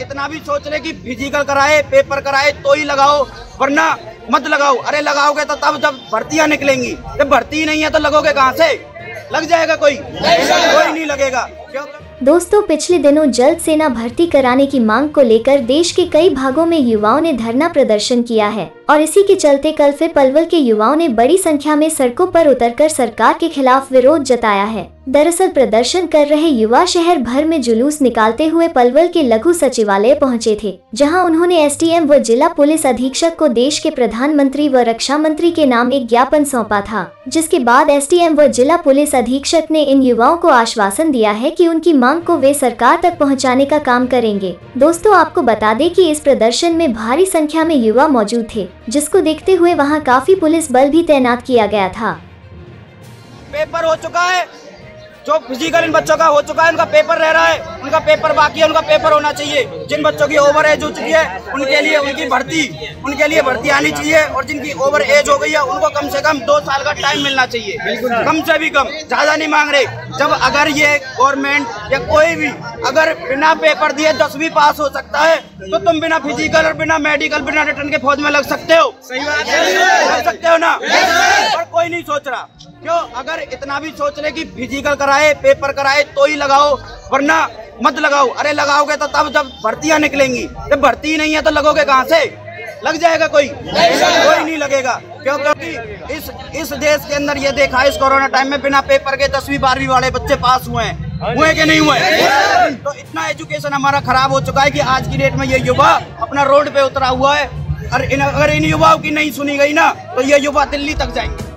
इतना भी सोच रहे कि फ़िज़िकल कराए पेपर कराए तो ही लगाओ, वरना मत लगाओ। अरे लगाओगे तो तब जब भर्तियाँ निकलेंगी। जब भर्ती नहीं है तो लगोगे कहाँ से? लग जाएगा कोई। कोई नहीं लगेगा। दोस्तों, पिछले दिनों जल्द सेना भर्ती कराने की मांग को लेकर देश के कई भागों में युवाओं ने धरना प्रदर्शन किया है। और इसी के चलते कल फिर पलवल के युवाओं ने बड़ी संख्या में सड़कों पर उतरकर सरकार के खिलाफ विरोध जताया है। दरअसल प्रदर्शन कर रहे युवा शहर भर में जुलूस निकालते हुए पलवल के लघु सचिवालय पहुँचे थे, जहाँ उन्होंने एसडीएम व जिला पुलिस अधीक्षक को देश के प्रधानमंत्री व रक्षा मंत्री के नाम एक ज्ञापन सौंपा था, जिसके बाद एसडीएम व जिला पुलिस अधीक्षक ने इन युवाओं को आश्वासन दिया है कि उनकी मांग को वे सरकार तक पहुँचाने का काम करेंगे। दोस्तों, आपको बता दें कि इस प्रदर्शन में भारी संख्या में युवा मौजूद थे। जिसको देखते हुए वहाँ काफ़ी पुलिस बल भी तैनात किया गया था। पेपर हो चुका है। जो फ़िज़िकल इन बच्चों का हो चुका है, उनका पेपर रह रहा है। उनका पेपर बाकी है उनका पेपर होना चाहिए। जिन बच्चों की ओवर एज हो चुकी है उनके लिए उनकी भर्ती उनके लिए भर्ती आनी चाहिए और जिनकी ओवर एज हो गई है उनको कम से कम दो साल का टाइम मिलना चाहिए। कम से भी कम ज़्यादा नहीं मांग रहे। जब अगर ये गवर्नमेंट या कोई भी अगर बिना पेपर दिए दसवीं पास हो सकता है तो तुम बिना फ़िज़िकल और बिना मेडिकल बिना रिटर्न के फौज में लग सकते हो। सही बात है। लग सकते हो ना? और कोई नहीं सोच रहा। क्यों? अगर इतना भी सोच रहे कि फ़िज़िकल कराए पेपर कराए तो ही लगाओ। वरना मत लगाओ। अरे लगाओगे तो तब जब भर्तियाँ निकलेंगी। जब भर्ती नहीं है तो लगोगे कहाँ से? लग जाएगा कोई? कोई नहीं लगेगा। क्यों? क्योंकि इस इस देश के अंदर ये देखा है इस कोरोना टाइम में बिना पेपर के दसवीं बारहवीं वाले बच्चे पास हुए हैं। हुए कि नहीं हुए? तो इतना एजुकेशन हमारा खराब हो चुका है कि आज की डेट में ये युवा अपना रोड पे उतरा हुआ है। और अगर इन युवाओं की नहीं सुनी गई ना तो ये युवा दिल्ली तक जाएँगे।